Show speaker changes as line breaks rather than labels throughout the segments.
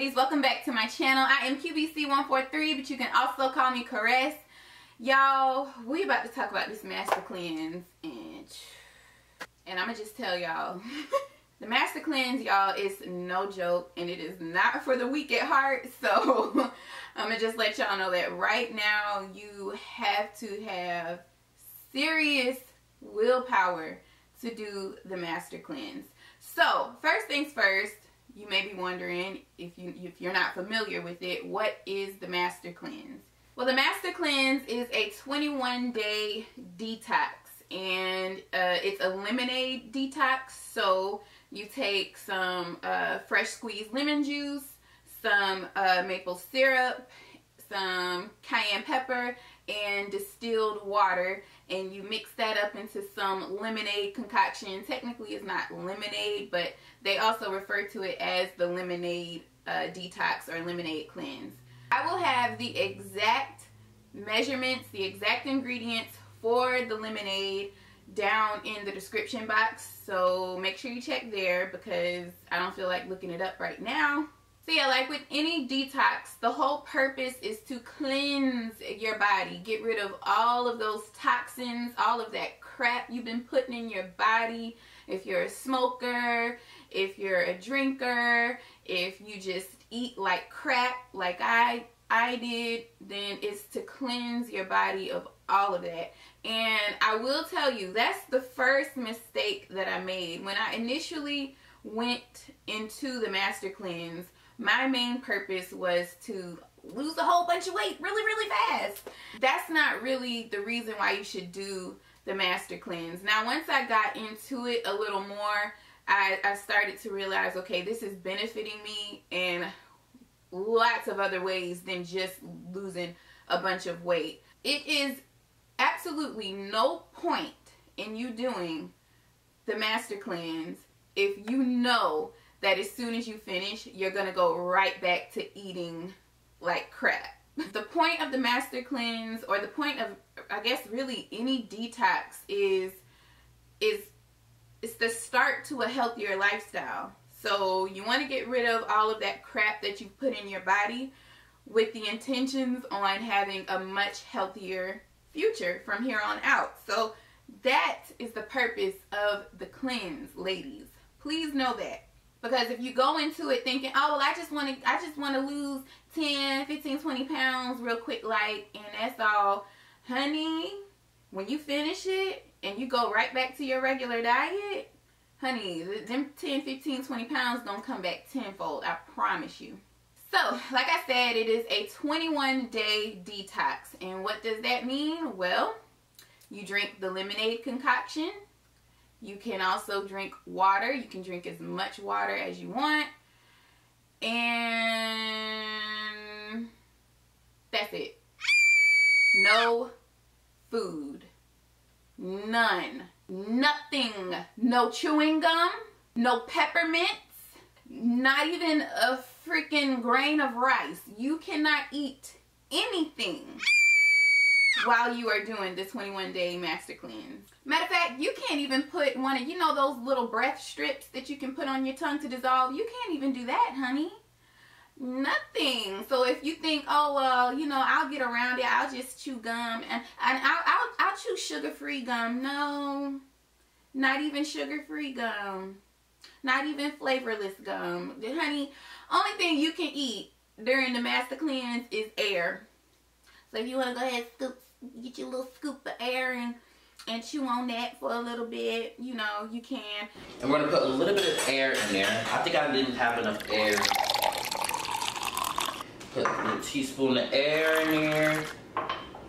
ladies welcome back to my channel. I am qbc143 but you can also call me Quaress. Y'all we about to talk about this master cleanse and and i'm gonna just tell y'all. The master cleanse y'all is no joke and it is not for the weak at heart so i'm gonna just let y'all know that right now you have to have serious willpower to do the master cleanse. So first things first you may be wondering if you if you're not familiar with it what is the master cleanse? Well the master cleanse is a 21 day detox and uh, it's a lemonade detox. So you take some uh, fresh squeezed lemon juice some uh, maple syrup some cayenne pepper and distilled water and you mix that up into some lemonade concoction. Technically it's not lemonade, but they also refer to it as the lemonade uh, detox or lemonade cleanse. I will have the exact measurements, the exact ingredients for the lemonade down in the description box. So make sure you check there because I don't feel like looking it up right now. So yeah, like with any detox, the whole purpose is to cleanse your body. Get rid of all of those toxins, all of that crap you've been putting in your body. If you're a smoker, if you're a drinker, if you just eat like crap like I I did, then it's to cleanse your body of all of that. And I will tell you, that's the first mistake that I made. When I initially went into the master cleanse, my main purpose was to lose a whole bunch of weight really, really fast. That's not really the reason why you should do the master cleanse. Now, once I got into it a little more, I, I started to realize, okay, this is benefiting me in lots of other ways than just losing a bunch of weight. It is absolutely no point in you doing the master cleanse if you know that as soon as you finish, you're going to go right back to eating like crap. The point of the master cleanse or the point of, I guess, really any detox is, is, it's the start to a healthier lifestyle. So you want to get rid of all of that crap that you put in your body with the intentions on having a much healthier future from here on out. So that is the purpose of the cleanse, ladies. Please know that. Because if you go into it thinking, oh, well, I just want to, I just want to lose 10, 15, 20 pounds real quick, like, and that's all. Honey, when you finish it and you go right back to your regular diet, honey, them 10, 15, 20 pounds don't come back tenfold. I promise you. So, like I said, it is a 21 day detox. And what does that mean? Well, you drink the lemonade concoction you can also drink water. You can drink as much water as you want. And that's it. No food. None. Nothing. No chewing gum. No peppermints. Not even a freaking grain of rice. You cannot eat anything while you are doing the 21 day master cleanse. Matter of fact, you can't even put one of, you know those little breath strips that you can put on your tongue to dissolve? You can't even do that, honey. Nothing. So if you think, oh, well, you know, I'll get around it. I'll just chew gum. And, and I'll, I'll, I'll chew sugar-free gum. No. Not even sugar-free gum. Not even flavorless gum. Honey, only thing you can eat during the master cleanse is air. So if you want to go ahead and scoop, get your little scoop of air and, and chew on that for a little bit, you know, you can.
And we're going to put a little bit of air in there. I think I didn't have enough air. Put a teaspoon of air in there.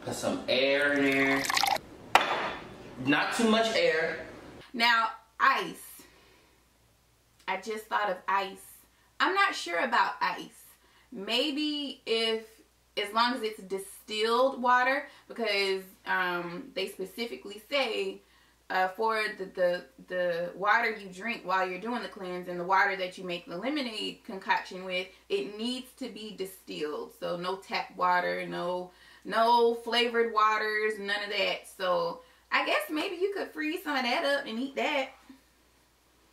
Put some air in there. Not too much air.
Now, ice. I just thought of ice. I'm not sure about ice. Maybe if as long as it's distilled water because um, they specifically say uh, for the, the the water you drink while you're doing the cleanse and the water that you make the lemonade concoction with it needs to be distilled. So no tap water no no flavored waters none of that. So I guess maybe you could freeze some of that up and eat that.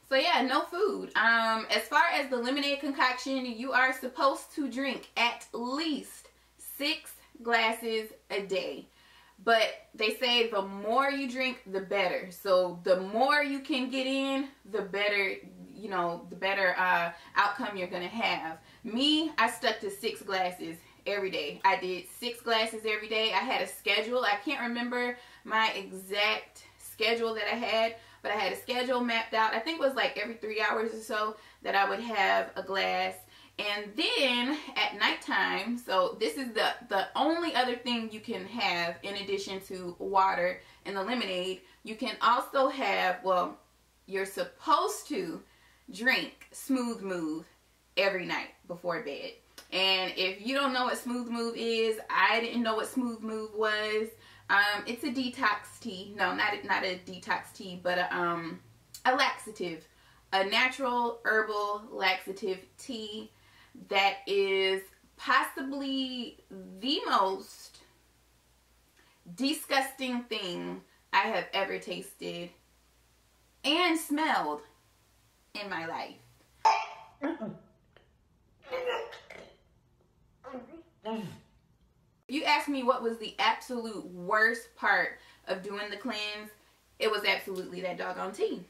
So yeah, no food. Um, as far as the lemonade concoction, you are supposed to drink at least six glasses a day. But they say the more you drink, the better. So the more you can get in, the better, you know, the better uh, outcome you're going to have. Me, I stuck to six glasses every day. I did six glasses every day. I had a schedule. I can't remember my exact schedule that I had, but I had a schedule mapped out. I think it was like every three hours or so that I would have a glass. And then at nighttime, so this is the, the only other thing you can have in addition to water and the lemonade. You can also have, well, you're supposed to drink Smooth Move every night before bed. And if you don't know what Smooth Move is, I didn't know what Smooth Move was. Um, it's a detox tea. No, not a, not a detox tea, but a, um, a laxative. A natural herbal laxative tea that is possibly the most disgusting thing I have ever tasted and smelled in my life. If You asked me what was the absolute worst part of doing the cleanse. It was absolutely that doggone tea.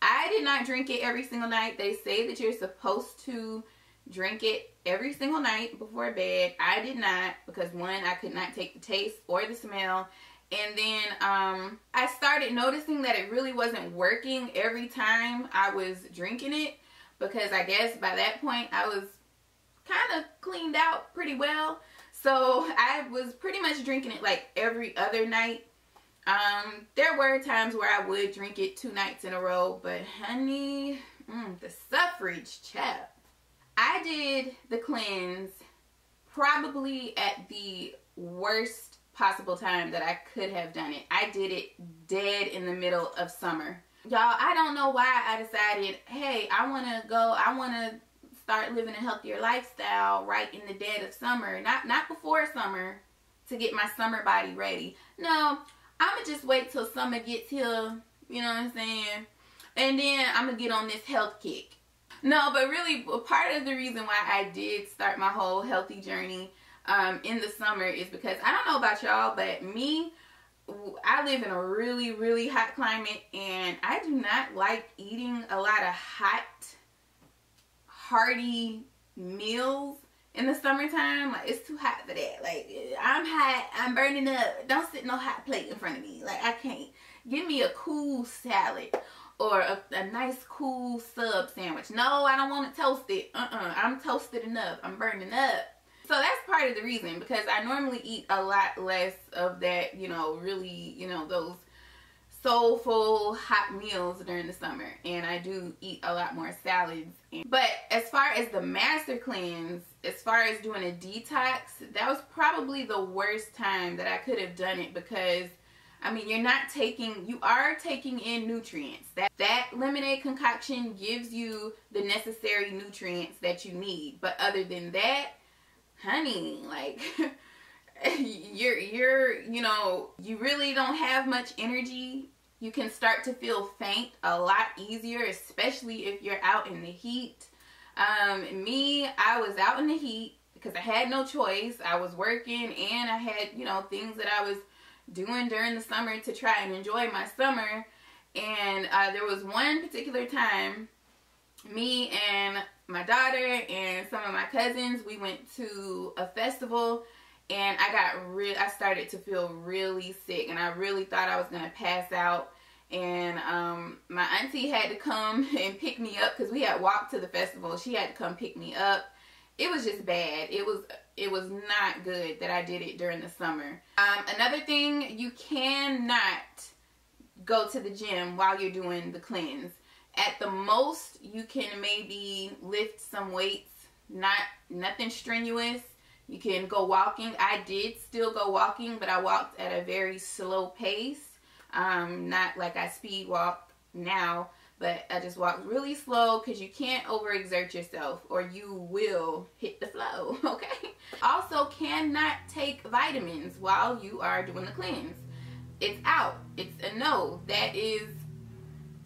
I did not drink it every single night. They say that you're supposed to drink it every single night before bed. I did not because one, I could not take the taste or the smell. And then um, I started noticing that it really wasn't working every time I was drinking it because I guess by that point I was kind of cleaned out pretty well. So I was pretty much drinking it like every other night. Um, there were times where I would drink it two nights in a row, but honey, mm, the suffrage chap. I did the cleanse probably at the worst possible time that I could have done it. I did it dead in the middle of summer. Y'all, I don't know why I decided, hey, I want to go, I want to start living a healthier lifestyle right in the dead of summer. Not not before summer to get my summer body ready. No, I'ma just wait till summer gets here, you know what I'm saying? And then I'm gonna get on this health kick. No, but really part of the reason why I did start my whole healthy journey um, in the summer is because I don't know about y'all, but me, I live in a really, really hot climate and I do not like eating a lot of hot hearty meals in the summertime. Like it's too hot for that. Like I'm hot, I'm burning up. Don't sit no hot plate in front of me. Like I can't. Give me a cool salad or a, a nice cool sub sandwich. No, I don't want it. Uh-uh. I'm toasted enough. I'm burning up. So that's part of the reason because I normally eat a lot less of that, you know, really, you know, those soulful hot meals during the summer and I do eat a lot more salads. But as far as the master cleanse, as far as doing a detox, that was probably the worst time that I could have done it because I mean, you're not taking, you are taking in nutrients. That, that lemonade concoction gives you the necessary nutrients that you need. But other than that, honey, like, you're, you're, you know, you really don't have much energy you can start to feel faint a lot easier, especially if you're out in the heat. Um, me, I was out in the heat because I had no choice. I was working and I had, you know, things that I was doing during the summer to try and enjoy my summer. And uh, there was one particular time, me and my daughter and some of my cousins, we went to a festival and I got real I started to feel really sick and I really thought I was gonna pass out and um, my auntie had to come and pick me up because we had walked to the festival. She had to come pick me up. It was just bad. It was it was not good that I did it during the summer. Um, another thing, you cannot go to the gym while you're doing the cleanse. At the most, you can maybe lift some weights, not nothing strenuous. You can go walking. I did still go walking, but I walked at a very slow pace um, not like I speed walk now, but I just walk really slow because you can't overexert yourself or you will hit the flow, okay? Also, cannot take vitamins while you are doing the cleanse. It's out. It's a no. That is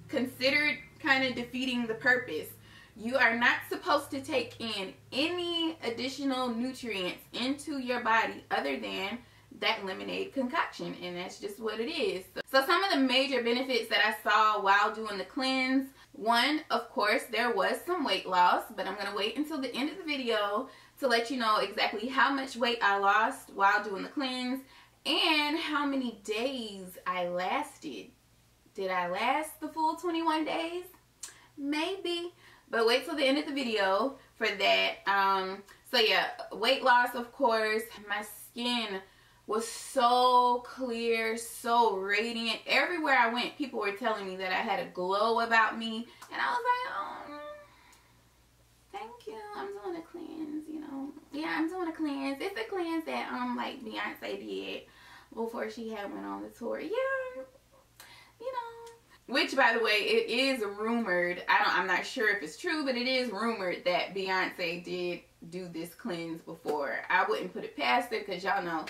considered kind of defeating the purpose. You are not supposed to take in any additional nutrients into your body other than that lemonade concoction and that's just what it is. So some of the major benefits that I saw while doing the cleanse, one, of course, there was some weight loss, but I'm going to wait until the end of the video to let you know exactly how much weight I lost while doing the cleanse and how many days I lasted. Did I last the full 21 days? Maybe, but wait till the end of the video for that. Um, so yeah, weight loss, of course. My skin was so clear, so radiant. Everywhere I went, people were telling me that I had a glow about me. And I was like, oh, thank you. I'm doing a cleanse, you know. Yeah, I'm doing a cleanse. It's a cleanse that, um, like Beyonce did before she had went on the tour. Yeah, you know. Which, by the way, it is rumored. I don't. I'm not sure if it's true, but it is rumored that Beyonce did do this cleanse before. I wouldn't put it past her because y'all know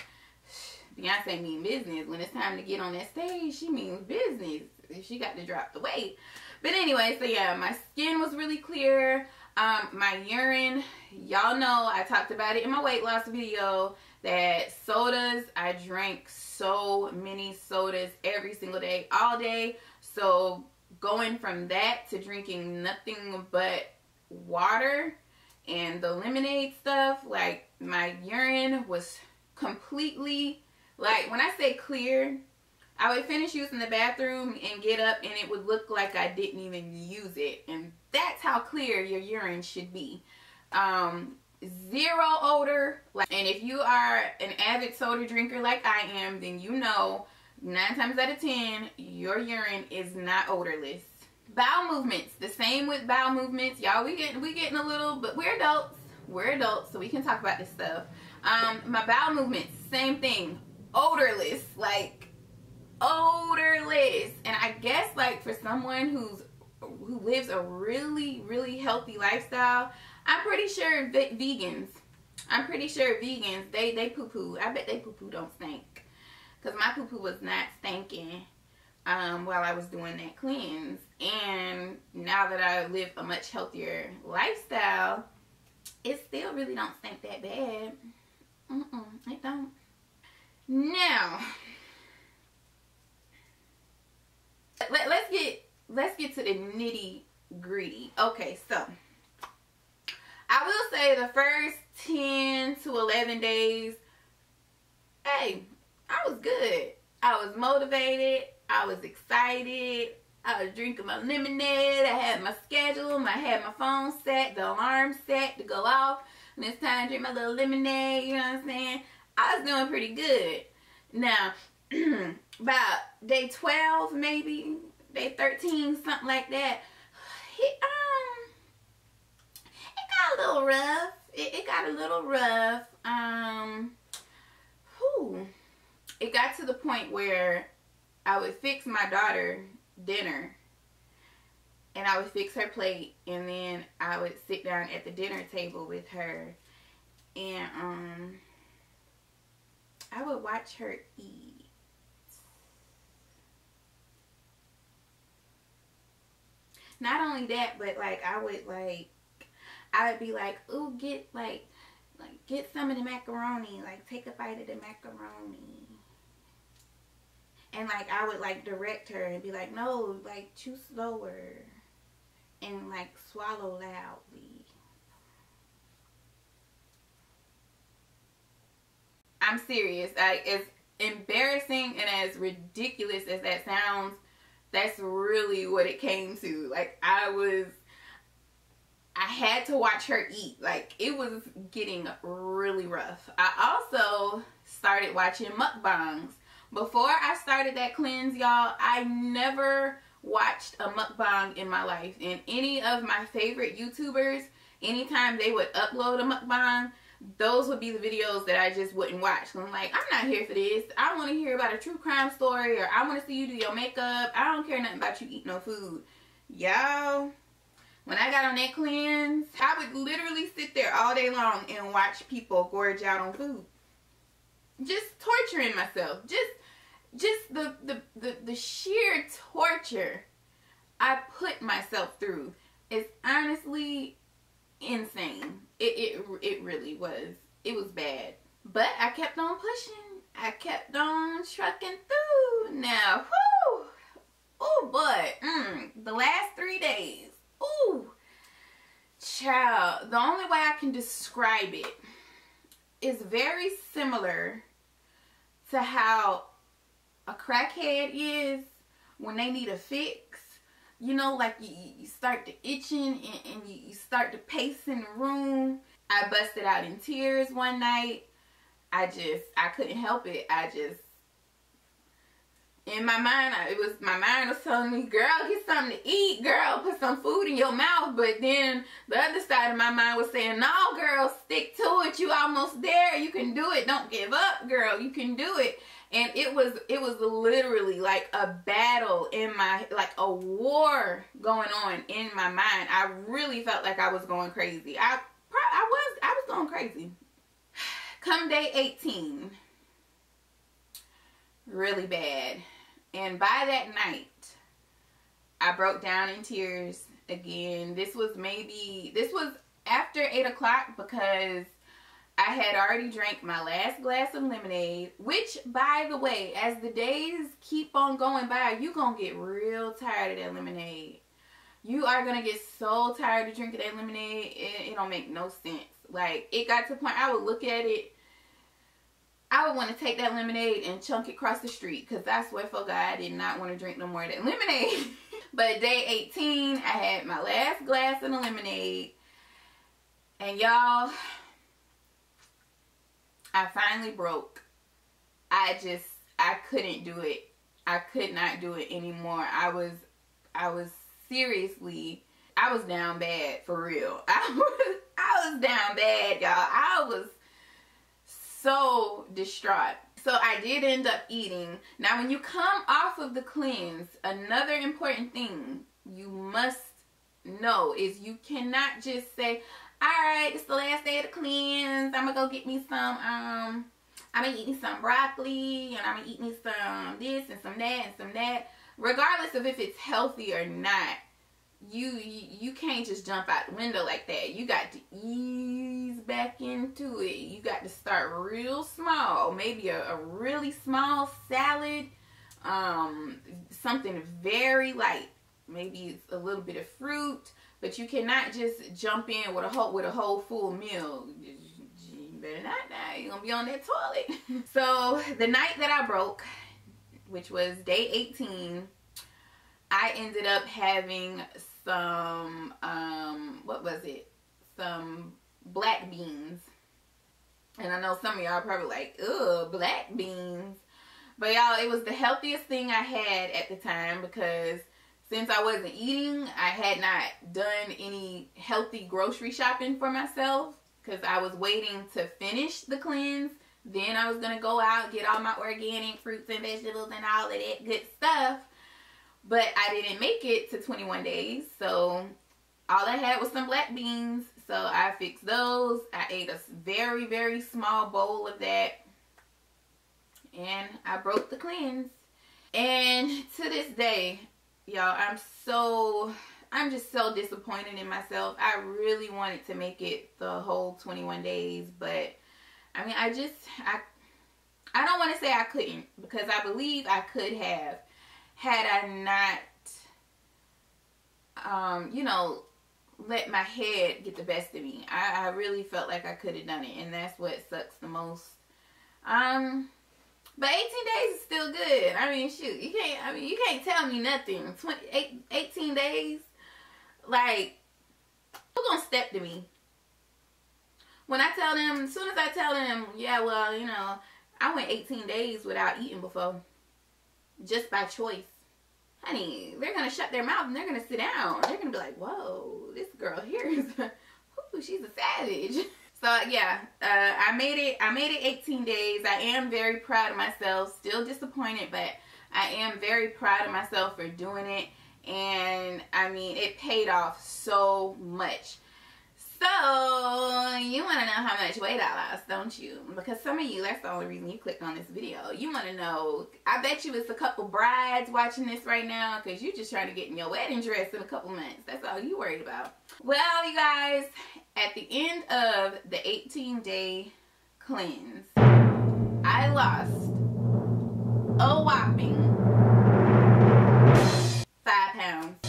Beyonce mean business. When it's time to get on that stage, she means business. She got to drop the weight. But anyway, so yeah, my skin was really clear. Um, my urine, y'all know I talked about it in my weight loss video that sodas, I drank so many sodas every single day, all day. So going from that to drinking nothing but water and the lemonade stuff, like my urine was completely, like when I say clear, I would finish using the bathroom and get up and it would look like I didn't even use it. And that's how clear your urine should be. Um, zero odor. Like, and if you are an avid soda drinker like I am, then you know nine times out of ten, your urine is not odorless. Bowel movements, the same with bowel movements. Y'all, we get we getting a little, but we're adults. We're adults, so we can talk about this stuff. Um, my bowel movements, same thing, odorless, like odorless. And I guess like for someone who's who lives a really really healthy lifestyle, I'm pretty sure vegans. I'm pretty sure vegans they they poo poo. I bet they poo poo don't stink, cause my poo poo was not stinking um, while I was doing that cleanse. And now that I live a much healthier lifestyle, it still really don't stink that bad. Mm -mm, it don't. Now, let, let's get let's get to the nitty gritty. Okay, so I will say the first 10 to 11 days, hey, I was good. I was motivated. I was excited. I was drinking my lemonade. I had my schedule. I had my phone set, the alarm set to go off. And it's time to drink my little lemonade. You know what I'm saying? I was doing pretty good. Now, about day 12, maybe, day 13, something like that, it, um, it got a little rough. It, it got a little rough. Um, whew. It got to the point where I would fix my daughter dinner and I would fix her plate and then I would sit down at the dinner table with her and um I would watch her eat. Not only that, but like I would like I would be like, "Ooh, get like like get some of the macaroni, like take a bite of the macaroni." And like I would like direct her and be like, "No, like chew slower." And like swallow loudly. I'm serious. Like as embarrassing and as ridiculous as that sounds, that's really what it came to. Like I was I had to watch her eat. Like it was getting really rough. I also started watching mukbangs. Before I started that cleanse, y'all, I never watched a mukbang in my life. And any of my favorite YouTubers, anytime they would upload a mukbang, those would be the videos that I just wouldn't watch. I'm like, I'm not here for this. I want to hear about a true crime story or I want to see you do your makeup. I don't care nothing about you eat no food. Y'all, when I got on that cleanse, I would literally sit there all day long and watch people gorge out on food. Just torturing myself. Just just the the, the, the sheer torture I put myself through is honestly insane. It it it really was. It was bad. But I kept on pushing. I kept on trucking through. Now, whoo, oh boy, mm, the last three days, ooh, child. The only way I can describe it is very similar to how a crackhead is when they need a fix. You know, like you, you start to itching and, and you, you start to pace in the room. I busted out in tears one night. I just, I couldn't help it. I just, in my mind, it was, my mind was telling me, girl, get something to eat, girl, put some food in your mouth. But then the other side of my mind was saying, no, girl, stick to it. You almost there. You can do it. Don't give up, girl. You can do it and it was it was literally like a battle in my like a war going on in my mind i really felt like i was going crazy i i was i was going crazy come day 18 really bad and by that night i broke down in tears again this was maybe this was after eight o'clock because I had already drank my last glass of lemonade, which, by the way, as the days keep on going by, you're going to get real tired of that lemonade. You are going to get so tired of drinking that lemonade, it, it don't make no sense. Like, it got to the point I would look at it, I would want to take that lemonade and chunk it across the street because I swear for God, I did not want to drink no more of that lemonade. but day 18, I had my last glass of the lemonade. And y'all, I finally broke. I just I couldn't do it. I could not do it anymore. I was I was seriously I was down bad for real. I was I was down bad, y'all. I was so distraught. So I did end up eating. Now when you come off of the cleanse, another important thing you must know is you cannot just say, all right, it's the last day of the cleanse. I'm gonna go get me some, um, I'm gonna eat me some broccoli and I'm gonna eat me some this and some that and some that. Regardless of if it's healthy or not, you, you, can't just jump out the window like that. You got to ease back into it. You got to start real small. Maybe a, a really small salad, um, something very light. Maybe it's a little bit of fruit but you cannot just jump in with a whole with a whole full meal. You better not now. You're gonna be on that toilet. so the night that I broke, which was day 18, I ended up having some um what was it? Some black beans. And I know some of y'all probably like, ugh, black beans. But y'all, it was the healthiest thing I had at the time because since I wasn't eating, I had not done any healthy grocery shopping for myself because I was waiting to finish the cleanse. Then I was going to go out, get all my organic fruits and vegetables and all of that good stuff. But I didn't make it to 21 days. So all I had was some black beans. So I fixed those. I ate a very, very small bowl of that. And I broke the cleanse. And to this day, y'all i'm so i'm just so disappointed in myself i really wanted to make it the whole 21 days but i mean i just i i don't want to say i couldn't because i believe i could have had i not um you know let my head get the best of me i, I really felt like i could have done it and that's what sucks the most um but 18 days is still good. I mean, shoot, you can't. I mean, you can't tell me nothing. 20, 18 days, like, who gonna step to me? When I tell them, as soon as I tell them, yeah, well, you know, I went 18 days without eating before, just by choice. Honey, they're gonna shut their mouth and they're gonna sit down. They're gonna be like, whoa, this girl here is, ooh, she's a savage. So yeah, uh, I made it. I made it 18 days. I am very proud of myself. Still disappointed, but I am very proud of myself for doing it. And I mean, it paid off so much. So, you want to know how much weight I lost, don't you? Because some of you, that's the only reason you clicked on this video. You want to know, I bet you it's a couple brides watching this right now because you're just trying to get in your wedding dress in a couple months. That's all you worried about. Well, you guys, at the end of the 18 day cleanse, I lost a whopping five pounds.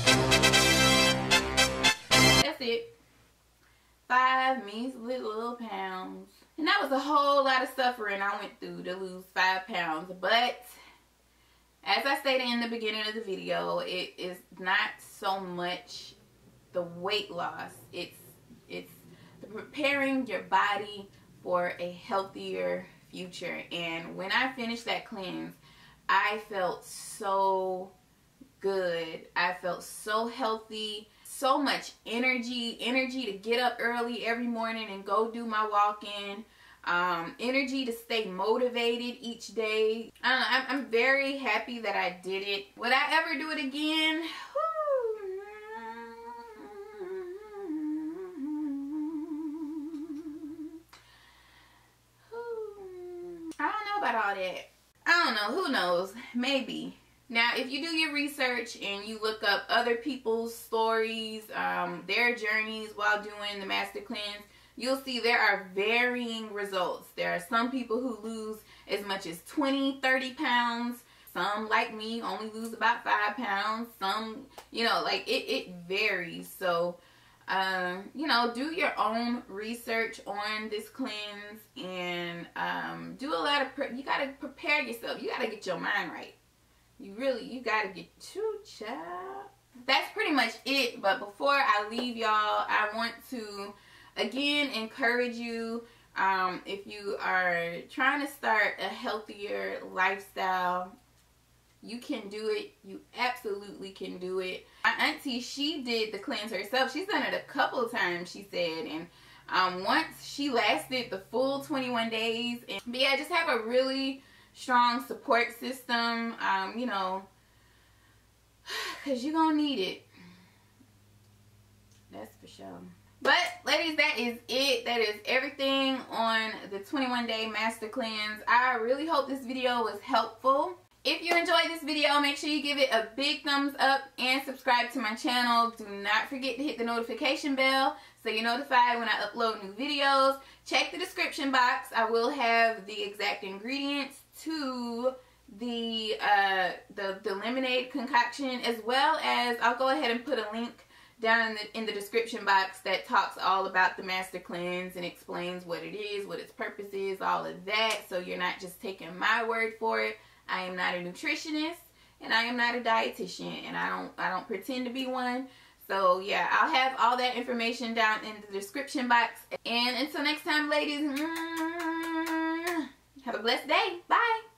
Five measly little pounds. And that was a whole lot of suffering I went through to lose five pounds. But as I stated in the beginning of the video, it is not so much the weight loss. It's it's preparing your body for a healthier future. And when I finished that cleanse, I felt so good. I felt so healthy, so much energy, energy to get up early every morning and go do my walk-in. Um, energy to stay motivated each day. I'm, I'm very happy that I did it. Would I ever do it again? I don't know about all that. I don't know. Who knows? Maybe. Now, if you do your research and you look up other people's stories, um, their journeys while doing the master cleanse, you'll see there are varying results. There are some people who lose as much as 20, 30 pounds. Some, like me, only lose about five pounds. Some, you know, like it, it varies. So, um, you know, do your own research on this cleanse and um, do a lot of, you got to prepare yourself. You got to get your mind right. You really, you got to get two child. That's pretty much it. But before I leave y'all, I want to, again, encourage you um, if you are trying to start a healthier lifestyle you can do it. You absolutely can do it. My auntie, she did the cleanse herself. She's done it a couple times, she said. And um, once she lasted the full 21 days. And, but yeah, just have a really strong support system. Um, you know, because you're going to need it. That's for sure. But ladies, that is it. That is everything on the 21 day master cleanse. I really hope this video was helpful. If you enjoyed this video, make sure you give it a big thumbs up and subscribe to my channel. Do not forget to hit the notification bell so you're notified when I upload new videos. Check the description box. I will have the exact ingredients to the uh, the, the lemonade concoction as well as I'll go ahead and put a link down in the, in the description box that talks all about the master cleanse and explains what it is, what its purpose is, all of that so you're not just taking my word for it. I am not a nutritionist and I am not a dietitian and I don't I don't pretend to be one. So yeah, I'll have all that information down in the description box. And until next time, ladies, have a blessed day. Bye.